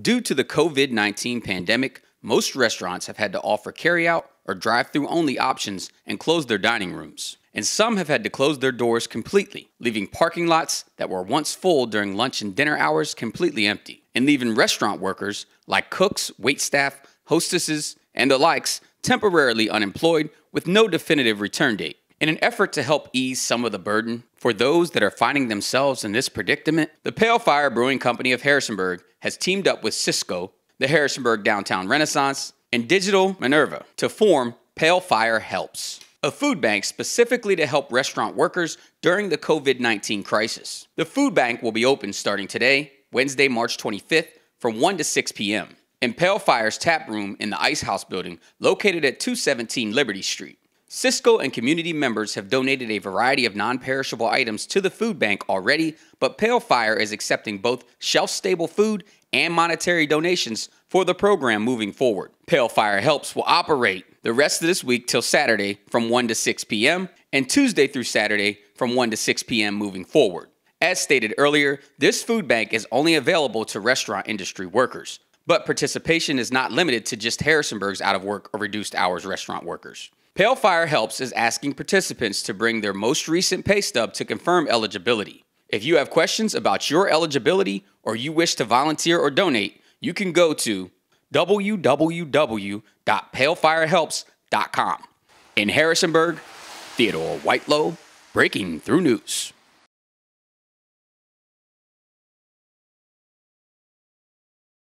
Due to the COVID 19 pandemic, most restaurants have had to offer carryout or drive through only options and close their dining rooms. And some have had to close their doors completely, leaving parking lots that were once full during lunch and dinner hours completely empty, and leaving restaurant workers like cooks, waitstaff, hostesses, and the likes temporarily unemployed with no definitive return date. In an effort to help ease some of the burden for those that are finding themselves in this predicament, the Pale Fire Brewing Company of Harrisonburg has teamed up with Sysco, the Harrisonburg Downtown Renaissance, and Digital Minerva to form Pale Fire Helps, a food bank specifically to help restaurant workers during the COVID 19 crisis. The food bank will be open starting today, Wednesday, March 25th, from 1 to 6 p.m. in Pale Fire's tap room in the Ice House building located at 217 Liberty Street. Sysco and community members have donated a variety of non perishable items to the food bank already, but Pale Fire is accepting both shelf stable food and monetary donations for the program moving forward. Pale Fire Helps will operate the rest of this week till Saturday from 1 to 6 p.m. and Tuesday through Saturday from 1 to 6 p.m. moving forward. As stated earlier, this food bank is only available to restaurant industry workers, but participation is not limited to just Harrisonburg's out of work or reduced hours restaurant workers. Pale Fire Helps is asking participants to bring their most recent pay stub to confirm eligibility. If you have questions about your eligibility or you wish to volunteer or donate, you can go to www.palefirehelps.com. In Harrisonburg, Theodore Whitelow, Breaking Through News.